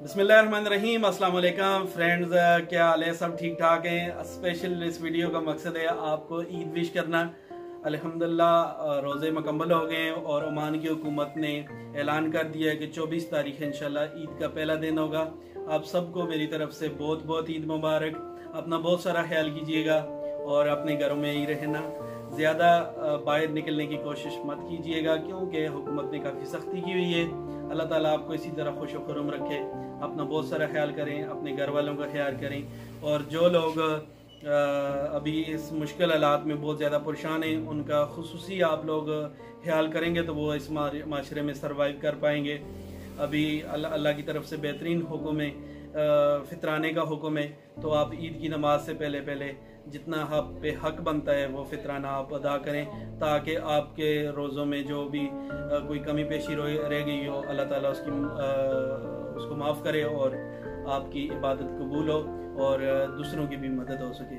बसमीम अस्सलाम फ्रेंड्स, क्या हाल है? सब ठीक ठाक हैं? स्पेशल इस वीडियो का मकसद है आपको ईद विश करना। अल्हम्दुलिल्लाह, रोज़े मकम्मल हो गए और ओमान की हुकूमत ने ऐलान कर दिया है कि 24 तारीख इंशाल्लाह ईद का पहला दिन होगा। आप सबको मेरी तरफ़ से बहुत बहुत ईद मुबारक। अपना बहुत सारा ख्याल कीजिएगा और अपने घरों में ही रहना। ज़्यादा बाहर निकलने की कोशिश मत कीजिएगा क्योंकि हुकूमत ने काफ़ी सख्ती की हुई है। अल्लाह ताला आपको इसी तरह खुश खुरम रखे, अपना बहुत सारा ख्याल करें, अपने घर वालों का ख्याल करें। और जो लोग अभी इस मुश्किल हालात में बहुत ज़्यादा परेशान हैं, उनका खसूस आप लोग ख्याल करेंगे तो वो इस माशरे में सर्वाइव कर पाएँगे। अभी अल्लाह अल्लाह की तरफ़ से बेहतरीन हुक्म है फितराने का हुक्म है तो आप ईद की नमाज़ से पहले पहले जितना आप पे हक बनता है, वो फितराना आप अदा करें, ताकि आपके रोज़ों में जो भी कोई कमी पेशी रह गई हो, अल्लाह ताला उसकी उसको माफ़ करे और आपकी इबादत कबूल हो और दूसरों की भी मदद हो सके।